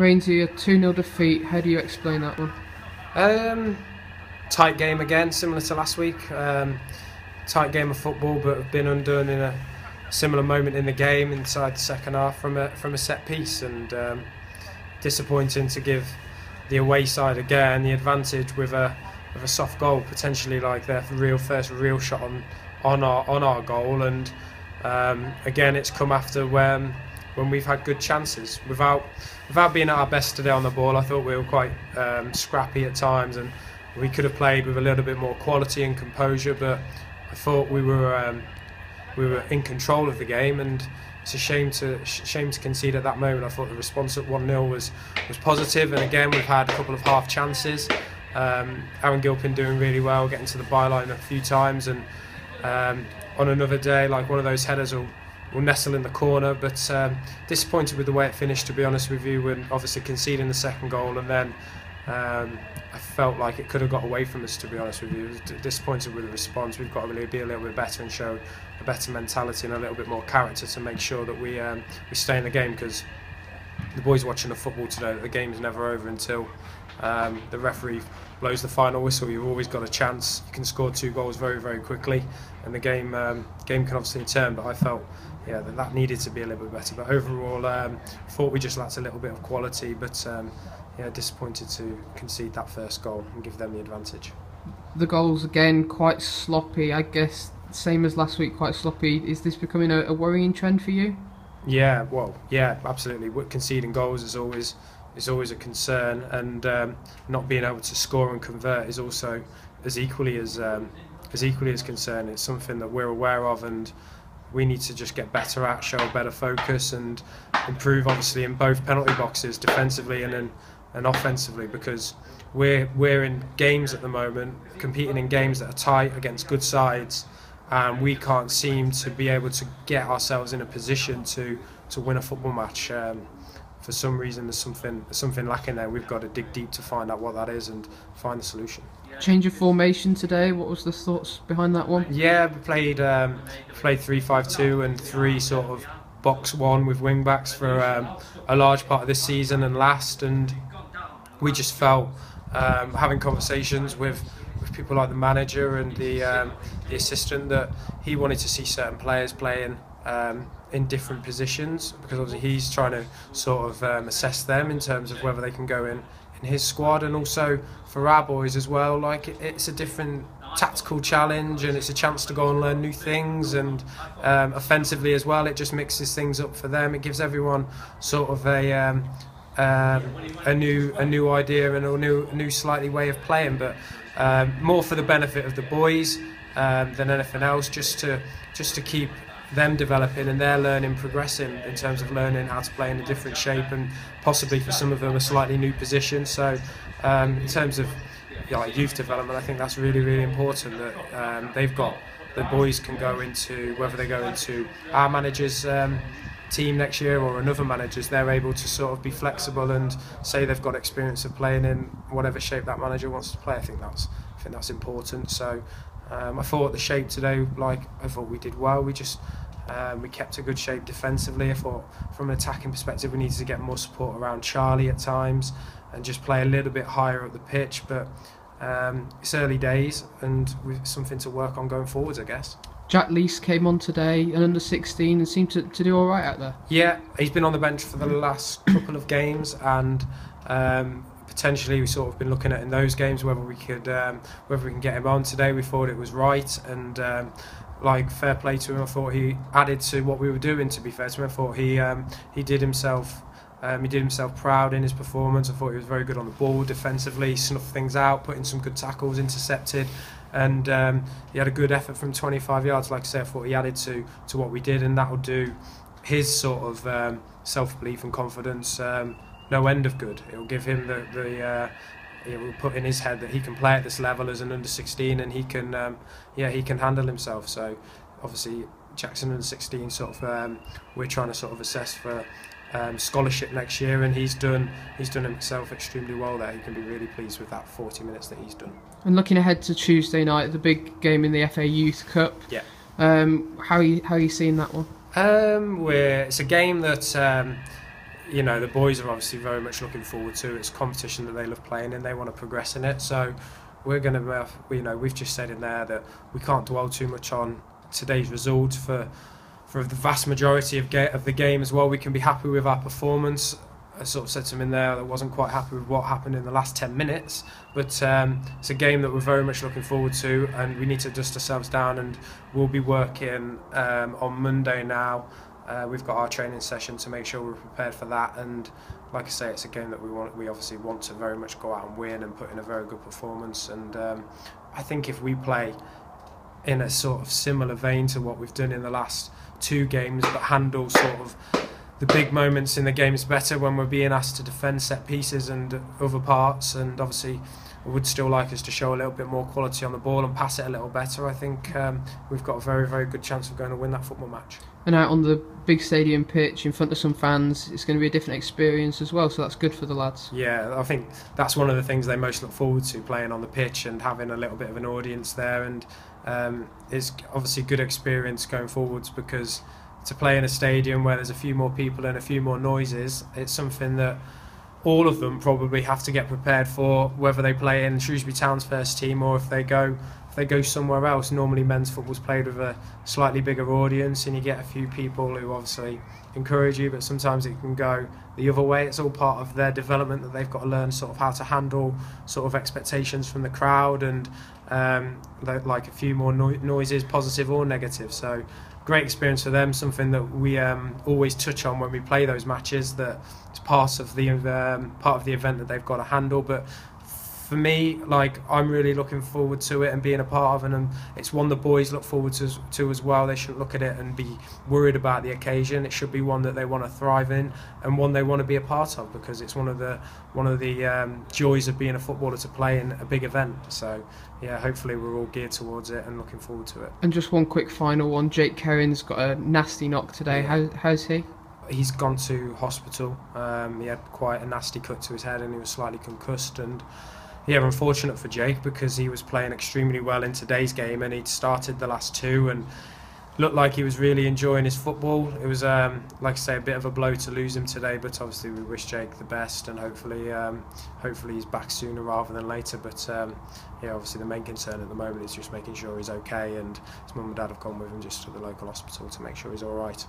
Rainsy, a 2 0 defeat. How do you explain that one? Um, tight game again, similar to last week. Um, tight game of football, but have been undone in a similar moment in the game inside the second half from a from a set piece, and um, disappointing to give the away side again the advantage with a with a soft goal, potentially like their real first real shot on on our on our goal, and um, again it's come after when when we've had good chances without without being at our best today on the ball. I thought we were quite um, scrappy at times, and we could have played with a little bit more quality and composure, but I thought we were um, we were in control of the game, and it's a shame to shame to concede at that moment. I thought the response at one 0 was was positive, and again we've had a couple of half chances. Um, Aaron Gilpin doing really well, getting to the byline a few times, and um, on another day, like one of those headers will will nestle in the corner. But um, disappointed with the way it finished, to be honest with you, when obviously conceding the second goal and then. Um, I felt like it could have got away from us, to be honest with you. I was disappointed with the response. We've got to really be a little bit better and show a better mentality and a little bit more character to make sure that we um, we stay in the game because the boys watching the football today, the game's never over until um, the referee blows the final whistle. You've always got a chance. You can score two goals very, very quickly, and the game um, game can obviously turn. But I felt, yeah, that, that needed to be a little bit better. But overall, um, thought we just lacked a little bit of quality. But um, yeah, disappointed to concede that first goal and give them the advantage. The goals again quite sloppy. I guess same as last week, quite sloppy. Is this becoming a, a worrying trend for you? Yeah, well, yeah, absolutely. Conceding goals is always is always a concern, and um, not being able to score and convert is also as equally as um, as equally as concerning. It's something that we're aware of, and we need to just get better at, show better focus, and improve obviously in both penalty boxes, defensively and in, and offensively, because we're we're in games at the moment, competing in games that are tight against good sides, and we can't seem to be able to get ourselves in a position to to win a football match. Um, for some reason there's something something lacking there. We've got to dig deep to find out what that is and find the solution. Change of formation today. What was the thoughts behind that one? Yeah, we played um, played three five two and three sort of box one with wing backs for um, a large part of this season and last, and we just felt um, having conversations with with people like the manager and the um, the assistant that he wanted to see certain players playing um, in different positions because obviously he's trying to sort of um, assess them in terms of whether they can go in in his squad. And also for our boys as well like it, it's a different tactical challenge and it's a chance to go and learn new things. And um, offensively as well it just mixes things up for them. It gives everyone sort of a um, um, a new a new idea and a new a new slightly way of playing. But um, more for the benefit of the boys um, than anything else just to just to keep them developing and their learning progressing in terms of learning how to play in a different shape and possibly for some of them a slightly new position. So, um, in terms of you know, youth development, I think that's really really important that um, they've got the boys can go into whether they go into our managers. Um, team next year or another managers they're able to sort of be flexible and say they've got experience of playing in whatever shape that manager wants to play I think that's I think that's important so um, I thought the shape today, like I thought we did well. We just um, we kept a good shape defensively. I thought from an attacking perspective, we needed to get more support around Charlie at times and just play a little bit higher up the pitch. But um, it's early days and we've something to work on going forwards, I guess. Jack Lees came on today, an under 16, and seemed to, to do all right out there. Yeah, he's been on the bench for the last couple of games, and um, potentially we sort of been looking at in those games whether we could um, whether we can get him on today. We thought it was right, and um, like fair play to him. I thought he added to what we were doing. To be fair to him, I thought he um, he did himself. Um, he did himself proud in his performance. I thought he was very good on the ball defensively, snuffed things out, putting some good tackles, intercepted, and um, he had a good effort from 25 yards. Like I said, I thought he added to to what we did, and that will do his sort of um, self belief and confidence um, no end of good. It will give him the the. Uh, it will put in his head that he can play at this level as an under 16 and he can um, yeah he can handle himself. So obviously Jackson under 16 sort of um, we're trying to sort of assess for um, scholarship next year and he's done he's done himself extremely well there. He can be really pleased with that 40 minutes that he's done. And looking ahead to Tuesday night the big game in the FA Youth Cup. Yeah. Um, how are you how are you seeing that one? Um, we're, it's a game that um, you know the boys are obviously very much looking forward to. It's competition that they love playing in. They want to progress in it. So we're going to, you know, we've just said in there that we can't dwell too much on today's result for for the vast majority of, ga- of the game as well. We can be happy with our performance. I sort of said to him in there that wasn't quite happy with what happened in the last 10 minutes, but um, it's a game that we're very much looking forward to, and we need to dust ourselves down. And we'll be working um, on Monday now. Uh, we've got our training session to make sure we're prepared for that. And like I say, it's a game that we want. We obviously want to very much go out and win and put in a very good performance. And um, I think if we play in a sort of similar vein to what we've done in the last two games, but handle sort of the big moments in the games better when we're being asked to defend set pieces and other parts. And obviously, I would still like us to show a little bit more quality on the ball and pass it a little better. I think um, we've got a very, very good chance of going to win that football match. And out on the big stadium pitch in front of some fans, it's going to be a different experience as well. So that's good for the lads. Yeah, I think that's one of the things they most look forward to playing on the pitch and having a little bit of an audience there. And um, it's obviously good experience going forwards because to play in a stadium where there's a few more people and a few more noises, it's something that all of them probably have to get prepared for, whether they play in Shrewsbury Town's first team or if they go if they go somewhere else. Normally, men's football's played with a slightly bigger audience, and you get a few people who obviously encourage you, but sometimes it can go the other way. It's all part of their development that they've got to learn sort of how to handle sort of expectations from the crowd and um, like a few more no- noises, positive or negative. So great experience for them. Something that we um, always touch on when we play those matches. That it's part of the um, part of the event that they've got to handle. But for me, like I'm really looking forward to it and being a part of it, and it's one the boys look forward to, to as well. They shouldn't look at it and be worried about the occasion. It should be one that they want to thrive in and one they want to be a part of because it's one of the one of the um, joys of being a footballer to play in a big event. So yeah, hopefully we're all geared towards it and looking forward to it. And just one quick final one: Jake Kerrin's got a nasty knock today. Yeah. How, how's he? He's gone to hospital. Um, he had quite a nasty cut to his head and he was slightly concussed and yeah, unfortunate for Jake because he was playing extremely well in today's game and he'd started the last two and looked like he was really enjoying his football. It was, um, like I say, a bit of a blow to lose him today, but obviously we wish Jake the best and hopefully, um, hopefully he's back sooner rather than later. But um, yeah, obviously the main concern at the moment is just making sure he's okay, and his mum and dad have gone with him just to the local hospital to make sure he's all right.